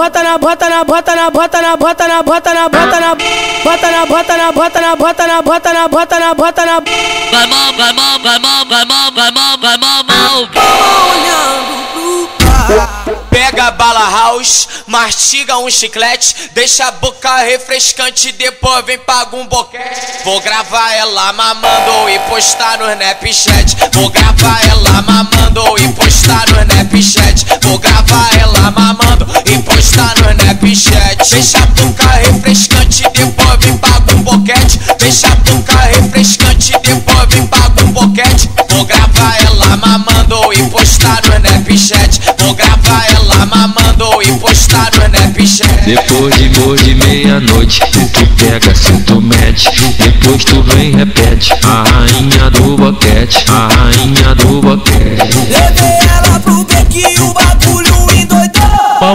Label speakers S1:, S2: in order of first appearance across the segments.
S1: bota na bota na bota na bota na bota na bota na bota na bota na bota na bota na bota na bota na bota na bota na
S2: Vai mal, vai mal, vai mal, vai mal, vai mal, vai mal, mal.
S3: Pega bala house, mastiga um chiclete, deixa a boca refrescante, depois vem paga um boquete. Vou gravar ela mamando e postar no Snapchat. Vou gravar ela mamando e postar no Snapchat. Vou gravar ela e postar no Snapchat. Deixa a boca refrescante, depois vem paga um boquete. Deixa a boca refrescante, depois vem paga um boquete. Vou gravar ela mamando e postar no Snapchat. Vou gravar ela mamando e postar no Snapchat.
S4: Depois de, depois de meia-noite, se tu pega, se tu mete, depois tu vem e repete. A rainha do boquete, a rainha do boquete.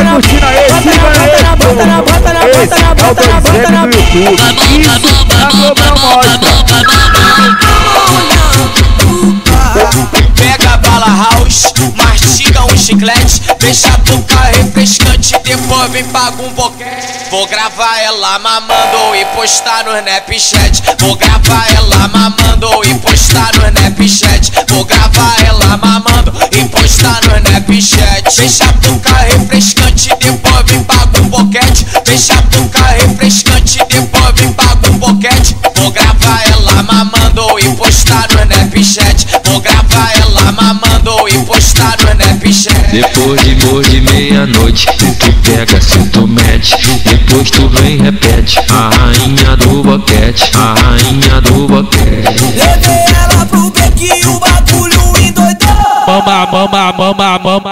S5: Vai
S1: bota na
S5: curtindo aí,
S1: bota na
S5: siga
S1: bota na bota na
S5: ele.
S1: bota na bota na
S5: Esse
S1: bota
S5: é
S1: na bota na bota.
S5: Isso é a Mostra.
S3: Pega bala house, mastiga um chiclete, deixa a boca refrescante, depois vem paga um boquete. Vou gravar ela mamando e postar no Snapchat. Vou gravar ela mamando e postar no Snapchat. Deixa a boca refrescante, depois vem paga um boquete. Deixa a boca refrescante, depois vem paga um boquete. Vou gravar ela mamando e postar no Snapchat. Vou gravar ela mamando e postar no Snapchat.
S4: Depois de, depois de meia-noite, se tu pega, se tu mete, depois tu vem e repete. A rainha do boquete, a rainha do boquete.
S6: Levei ela pro beque e o bagulho endoidou.
S7: Mama, mama, mama, mama.